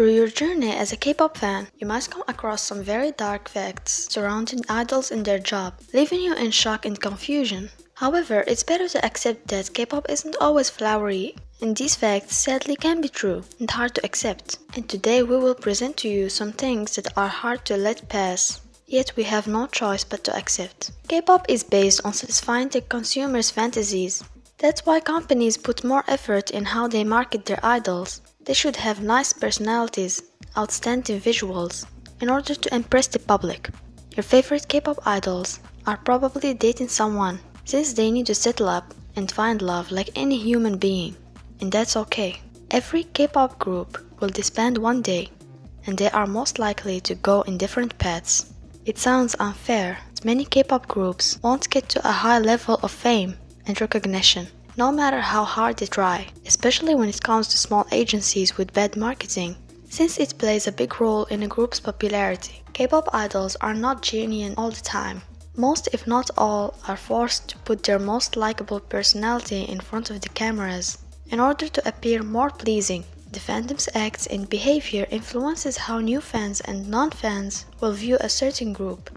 Through your journey as a K-pop fan, you must come across some very dark facts surrounding idols and their job, leaving you in shock and confusion. However, it's better to accept that K-pop isn't always flowery, and these facts sadly can be true and hard to accept. And today we will present to you some things that are hard to let pass. Yet we have no choice but to accept. K-pop is based on satisfying the consumer's fantasies. That's why companies put more effort in how they market their idols. They should have nice personalities, outstanding visuals, in order to impress the public. Your favorite K-pop idols are probably dating someone, since they need to settle up and find love like any human being. And that's okay. Every K-pop group will disband one day, and they are most likely to go in different paths. It sounds unfair, that many K-pop groups won't get to a high level of fame and recognition no matter how hard they try, especially when it comes to small agencies with bad marketing, since it plays a big role in a group's popularity. K-pop idols are not genuine all the time. Most if not all are forced to put their most likable personality in front of the cameras in order to appear more pleasing. The fandom's acts and behavior influences how new fans and non-fans will view a certain group.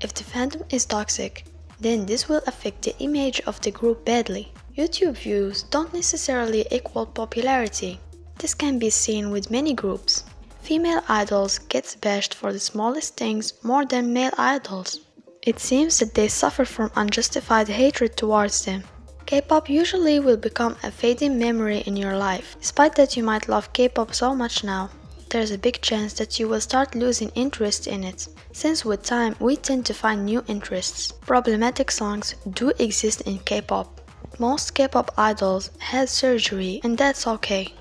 If the fandom is toxic, then this will affect the image of the group badly. YouTube views don't necessarily equal popularity. This can be seen with many groups. Female idols get bashed for the smallest things more than male idols. It seems that they suffer from unjustified hatred towards them. K-pop usually will become a fading memory in your life. Despite that you might love K-pop so much now, there's a big chance that you will start losing interest in it, since with time we tend to find new interests. Problematic songs do exist in K-pop, most K-pop idols had surgery and that's okay.